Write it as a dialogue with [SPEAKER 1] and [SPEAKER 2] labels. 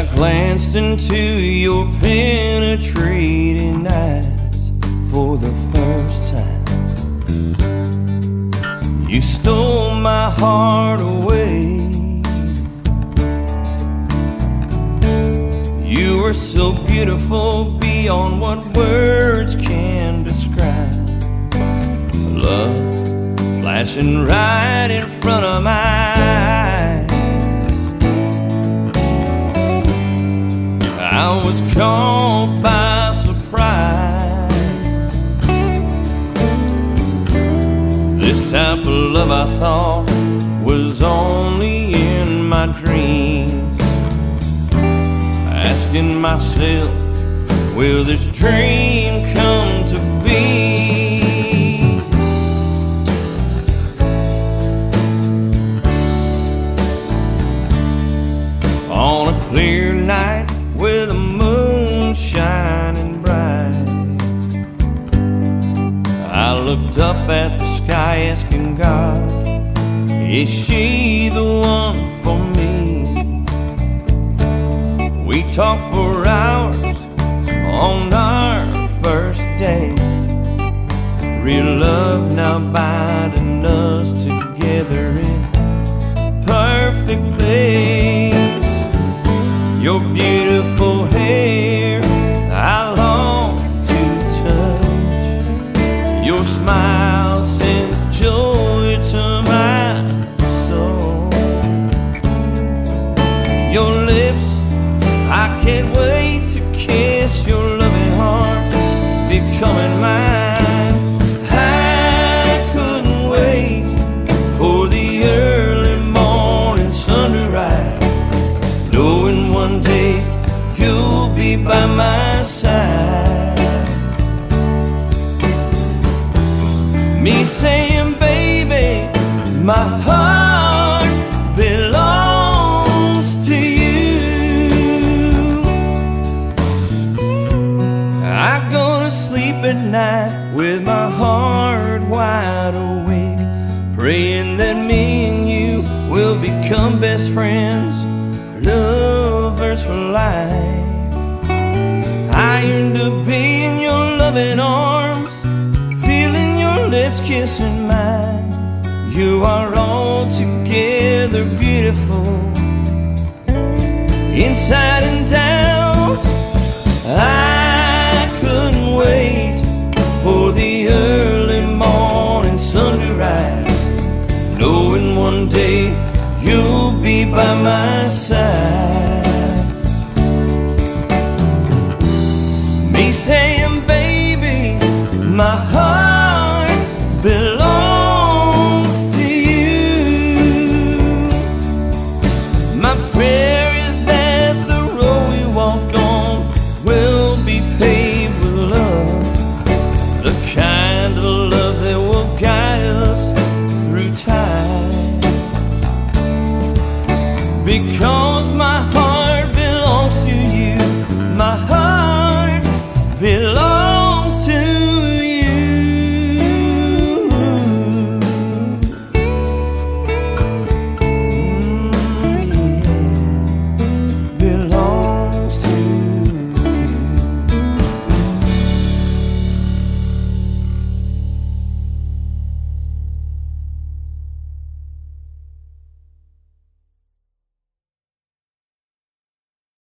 [SPEAKER 1] I glanced into your penetrating eyes for the first time. You stole my heart away. You were so beautiful beyond what words can describe. Love flashing right in front of my caught by surprise. This type of love I thought was only in my dreams. Asking myself, will this dream come I looked up at the sky asking God, is she the one for me? We talked for hours on our first date. Real love now binding us together in perfect place. Your smile sends joy to my soul. Your lips, I can't wait to kiss your loving heart, becoming mine. I couldn't wait for the early morning sun to rise, knowing one day you'll be by my side. My heart belongs to you. I go to sleep at night with my heart wide awake, praying that me and you will become best friends, lovers for life. I yearn to be in your loving arms, feeling your lips kissing mine. You are altogether beautiful, inside and out. I couldn't wait for the early morning sun to rise, knowing one day you'll be by my side. Me saying, baby, my heart. the kind of love that will guide us through time. Because my heart belongs